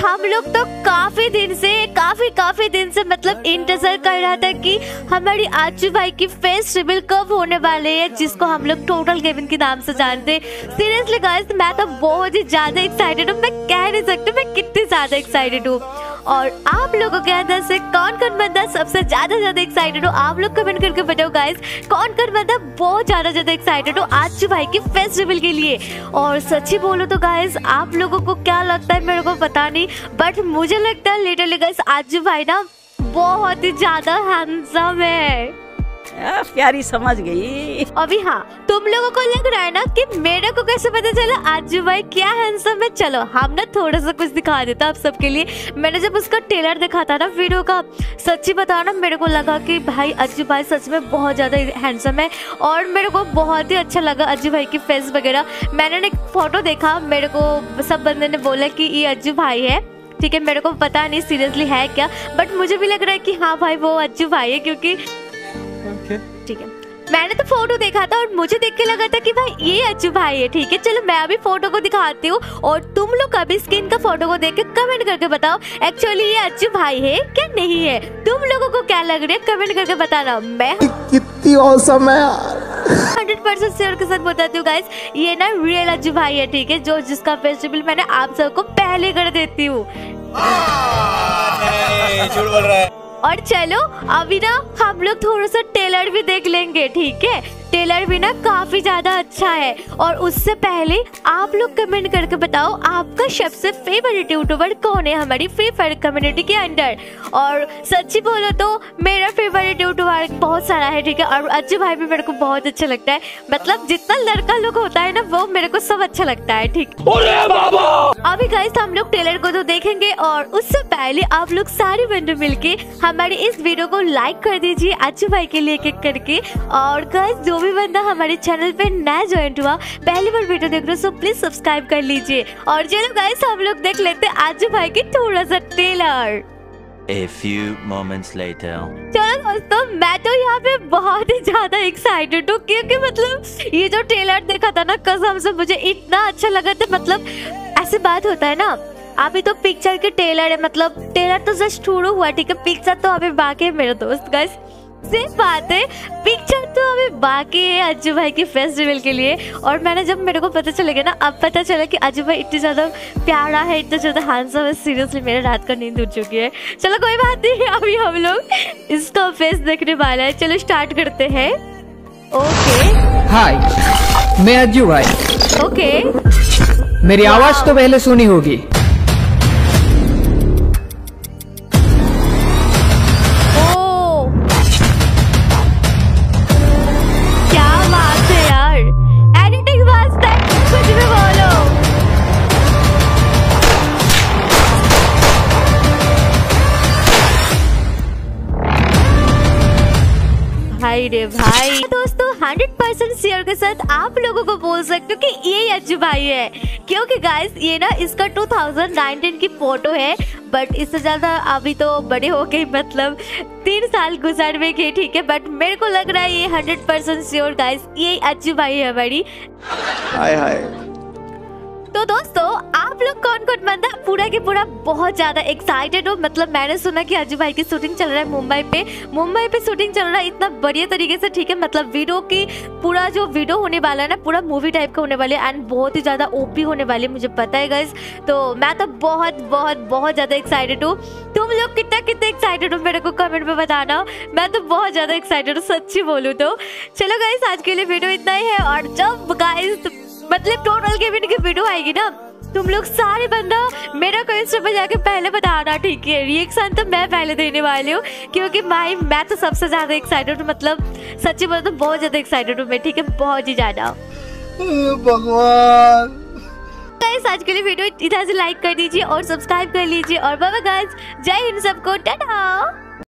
हम लोग तो काफ़ी दिन से, काफ़ी काफ़ी दिन से मतलब इंतज़ार कर रहा था कि हमारी आचू भाई की फेस रिविल कब होने वाले है, जिसको हम लोग टोटल गेमिंग के नाम से जानते सीरियसली गाइस मैं तो बहुत ही ज़्यादा एक्साइटेड हूँ। मैं कह नहीं सकती, मैं कितनी ज़्यादा एक्साइटेड हूँ। और आप लोगों के अंदर से कौन कौन बंदा सबसे ज़्यादा ज़्यादा एक्साइटेड हो? आप लोग कमेंट करके बताओ गाइस कौन कौन बंदा बहुत ज़्यादा ज़्यादा एक्साइटेड हो आज भाई के फेस्टिवल के लिए? और सच्ची बोलो तो गाइस आप लोगों को क्या लगता है मेरे को पता नहीं बट मुझे लगता है लिटरली गाइस आज भाई ना बहुत ही ज़्यादा हैंडसम है। प्यारी समझ गई। अभी हाँ तुम लोगों को लग रहा है ना कि मेरे को कैसे पता चला? आज भाई, क्या हैंडसम है? चलो, हम ना थोड़ा सा कुछ दिखा देता आप सबके लिए। मैंने जब उसका टेलर देखा था ना वीडियो का, सच्ची बताओ ना, मेरे को लगा कि भाई अज्जू भाई सच में बहुत ज़्यादा हैंडसम है और मेरे को बहुत ही अच्छा लगा अज्जू भाई की फेस वगैरह। मैंने एक फ़ोटो देखा, मेरे को सब बंदे ने बोला कि ये अज्जू भाई है। ठीक है, मेरे को पता नहीं सीरियसली है क्या? बट मुझे भी लग रहा है कि हाँ भाई, वो अज्जू भाई है क्योंकि ठीक है। मैंने तो फ़ोटो देखा था और मुझे देख के लगा था कि भाई ये अच्छू भाई है ठीक है। चलो मैं अभी फ़ोटो को दिखाती हूँ और तुम लोग अभी स्किन का फ़ोटो को देख के कमेंट करके बताओ एक्चुअली ये अज्जू भाई है क्या नहीं है? तुम लोगों को क्या लग रहा है? कमेंट करके बताना। मैं कितनी औसम है यार। हंड्रेड परसेंट श्योर के साथ बताती हूँ गाइस ये ना रियल अज्जू भाई है ठीक है जो जिसका फेस्टिवल मैंने आप सबको पहले कर देती हूँ। झूठ बोल रहा है। और चलो अभी ना हम लोग थोड़ा सा टेलर भी देख लेंगे ठीक है? टेलर भी ना काफ़ी ज़्यादा अच्छा है। और उससे पहले आप लोग कमेंट करके बताओ आपका सबसे फेवरेट यूट्यूबर कौन है हमारी फ्री फायर कम्युनिटी के अंदर। और सच्ची बोलो तो मेरा फेवरेट यूट्यूबर बहुत सारा है ठीक है? और अज्जू भाई भी मेरे को बहुत अच्छा लगता है। मतलब जितना लड़का लोग होता है ना वो मेरे को सब अच्छा लगता है ठीक? अभी गाइस हम लोग टेलर को तो देखेंगे और उससे पहले आप लोग सारे बंधु मिलके हमारे इस वीडियो को लाइक कर दीजिए अज्जू भाई के लिए एक करके। और गाइस जो भी बंदा हमारे चैनल पे नया ज्वाइन हुआ पहली बार वीडियो देख रहे हो सो प्लीज़ सब्सक्राइब कर लीजिए। और चलो गाइस हम लोग देख लेते हैं अज्जू भाई की थोड़ा सा trailer A few moments later. चलो दोस्तों मैं तो यहाँ पे बहुत ही ज़्यादा एक्साइटेड हूँ क्योंकि मतलब ये जो ट्रेलर देखा था ना कसम से मुझे इतना अच्छा लगा था मतलब ऐसी बात होता है ना अभी तो पिक्चर के टेलर है मतलब टेलर तो जस्ट शुरू हुआ ठीक है पिक्चर तो अभी बाकी है मेरे दोस्त गाइस सिर्फ़ बात है। पिक्चर तो अभी बाकी है अज्जू भाई के फेस्टिवल के लिए। और मैंने जब मेरे को पता चलेगा ना अब पता चला कि अज्जू भाई इतनी ज़्यादा प्यारा है इतना ज़्यादा हैंडसम है सीरियसली मेरे रात का नींद उठ चुकी है। चलो कोई बात नहीं अभी हम लोग इसका फेस देखने वाला है। चलो स्टार्ट करते हैं। ओके हाय मैं अज्जू भाई। ओके मेरी आवाज़ तो पहले सुनी होगी। भाई रे भाई। दोस्तों हंड्रेड परसेंट शेयर के साथ आप लोगों को बोल सकते हो कि ये अज्जू भाई है। क्योंकि गाइस ये ना इसका 2019 की फ़ोटो है बट इससे ज़्यादा अभी तो बड़े हो गए मतलब तीन साल गुजर में गए ठीक है? बट मेरे को लग रहा है ये हंड्रेड परसेंट श्योर गाइस ये अज्जू भाई है बड़ी हाय हाय। तो दोस्तों लोग कौन कौन बंदा? पूरा के पूरा बहुत ज़्यादा एक्साइटेड हो। मतलब मैंने सुना कि अजू भाई की शूटिंग चल रहा है मुंबई पे। मुंबई पे शूटिंग चल रहा है इतना बढ़िया तरीके से, ठीक है? मतलब वीडियो की पूरा जो वीडियो होने वाला है ना, पूरा मूवी टाइप का होने वाले एंड बहुत ही ज़्यादा ओपी होने वाली है, मुझे पता है गाइस तो मैं तो बहुत बहुत बहुत ज़्यादा एक्साइटेड हूँ। तुम लोग कितना कितना एक्साइटेड हो मेरे को कमेंट में बताना। मैं तो बहुत ज़्यादा एक्साइटेड हूँ, सच्ची बोलूँ तो। चलो गाइस आज के लिए वीडियो इतना ही है और जब गाइस मतलब टोटल की वीडियो आएगी ना तुम लोग सारे बंदा मेरा कमेंट पे जाके पहले बताना ठीक है? रिएक्शन तो मैं पहले देने वाली हूँ क्योंकि भाई मैं तो सबसे ज़्यादा एक्साइटेड हूँ मतलब सच्ची बोलो तो बहुत ज़्यादा एक्साइटेड हूँ मैं ठीक है? बहुत ही ज़्यादा। भगवान। गाइस आज के लिए वीडियो इधर से लाइक कर दीजिए और सब्सक्राइब कर लीजिए। और बाबा गाइस जय हिंद सबको टाटा।